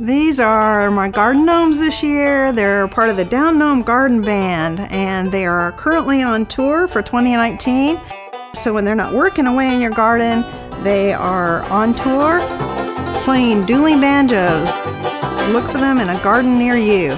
These are my garden gnomes this year. They're part of the Down Gnome Garden Band and they are currently on tour for 2019. So when they're not working away in your garden, they are on tour playing dueling banjos. Look for them in a garden near you.